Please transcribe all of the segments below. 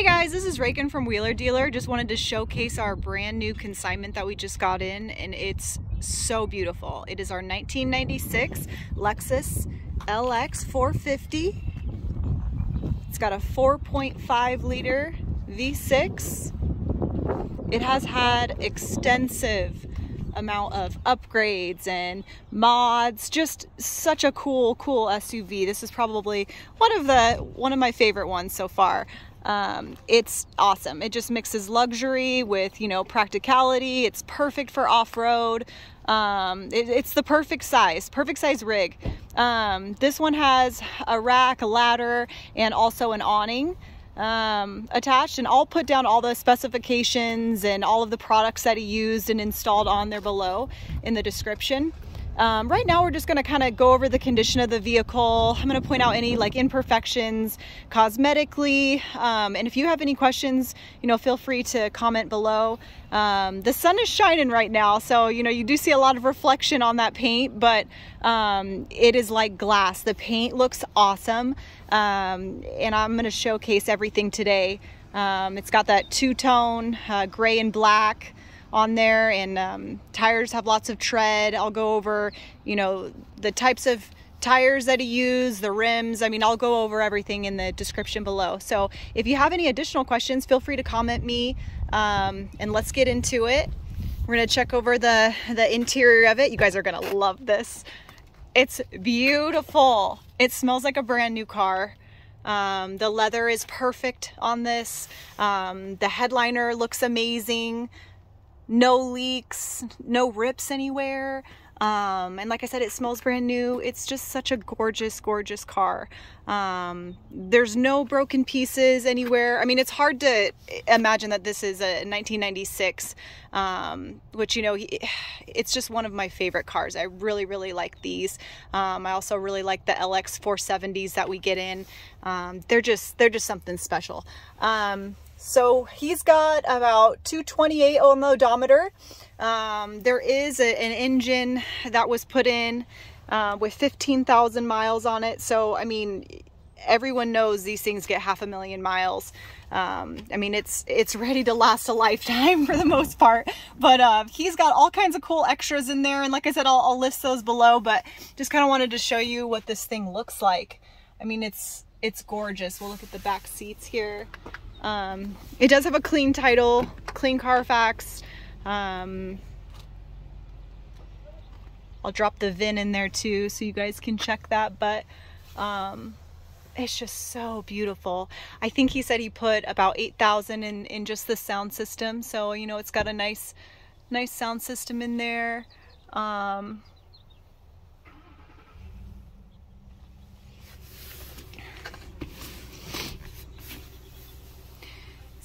Hey guys, this is Reagan from Wheeler Dealer. Just wanted to showcase our brand new consignment that we just got in and it's so beautiful. It is our 1996 Lexus LX 450. It's got a 4.5 liter V6. It has had extensive amount of upgrades and mods just such a cool cool SUV this is probably one of the one of my favorite ones so far um, it's awesome. It just mixes luxury with, you know, practicality. It's perfect for off-road. Um, it, it's the perfect size, perfect size rig. Um, this one has a rack, a ladder, and also an awning um, attached. And I'll put down all the specifications and all of the products that he used and installed on there below in the description. Um, right now we're just going to kind of go over the condition of the vehicle. I'm going to point out any like imperfections cosmetically. Um, and if you have any questions, you know, feel free to comment below. Um, the sun is shining right now, so you know you do see a lot of reflection on that paint, but um, it is like glass. The paint looks awesome, um, and I'm going to showcase everything today. Um, it's got that two-tone uh, gray and black on there and um, tires have lots of tread. I'll go over, you know, the types of tires that he used, the rims. I mean, I'll go over everything in the description below. So if you have any additional questions, feel free to comment me um, and let's get into it. We're gonna check over the, the interior of it. You guys are gonna love this. It's beautiful. It smells like a brand new car. Um, the leather is perfect on this. Um, the headliner looks amazing no leaks, no rips anywhere. Um, and like I said, it smells brand new. It's just such a gorgeous, gorgeous car. Um, there's no broken pieces anywhere. I mean, it's hard to imagine that this is a 1996, um, which, you know, it's just one of my favorite cars. I really, really like these. Um, I also really like the LX 470s that we get in. Um, they're just, they're just something special. So he's got about 228 on the odometer. Um, there is a, an engine that was put in uh, with 15,000 miles on it. So, I mean, everyone knows these things get half a million miles. Um, I mean, it's it's ready to last a lifetime for the most part. But uh, he's got all kinds of cool extras in there. And like I said, I'll, I'll list those below. But just kind of wanted to show you what this thing looks like. I mean, it's it's gorgeous. We'll look at the back seats here. Um, it does have a clean title, clean Carfax. Um, I'll drop the VIN in there too so you guys can check that. But um, it's just so beautiful. I think he said he put about 8,000 in, in just the sound system. So, you know, it's got a nice, nice sound system in there. Um,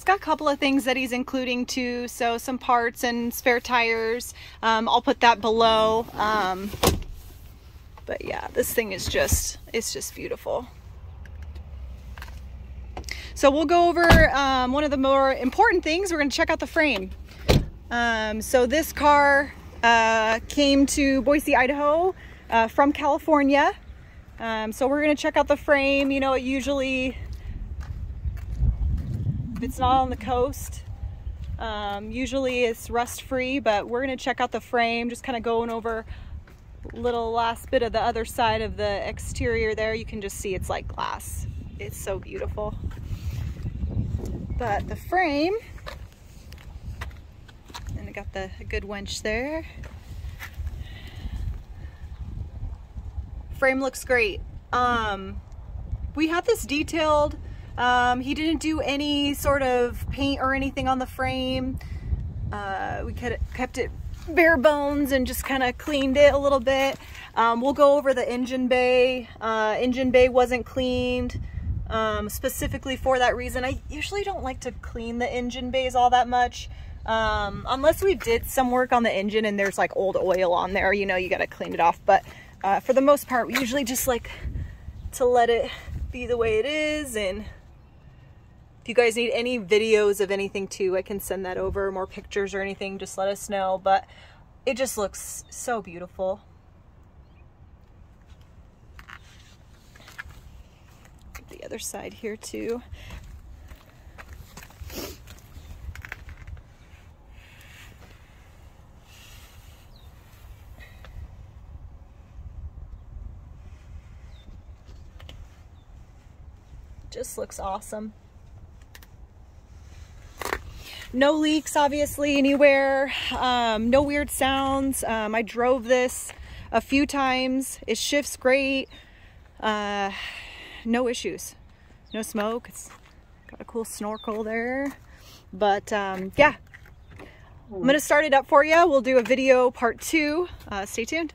got a couple of things that he's including too. So some parts and spare tires. Um, I'll put that below. Um, but yeah, this thing is just, it's just beautiful. So we'll go over um, one of the more important things. We're to check out the frame. Um, so this car uh, came to Boise, Idaho uh, from California. Um, so we're to check out the frame. You know, it usually if it's not on the coast. Um, usually it's rust free, but we're gonna check out the frame, just kind of going over little last bit of the other side of the exterior there. You can just see it's like glass. It's so beautiful. But the frame, and I got the good winch there. Frame looks great. Um, we had this detailed um, he didn't do any sort of paint or anything on the frame. Uh, we kept it bare bones and just kind of cleaned it a little bit. Um, we'll go over the engine bay. Uh, engine bay wasn't cleaned um, specifically for that reason. I usually don't like to clean the engine bays all that much. Um, unless we did some work on the engine and there's like old oil on there, you know, you got to clean it off. But uh, for the most part, we usually just like to let it be the way it is and if you guys need any videos of anything too, I can send that over, more pictures or anything, just let us know. But it just looks so beautiful. The other side here too. just looks awesome. No leaks, obviously, anywhere. Um, no weird sounds. Um, I drove this a few times. It shifts great. Uh, no issues. No smoke. It's got a cool snorkel there. But um, yeah, I'm going to start it up for you. We'll do a video part two. Uh, stay tuned.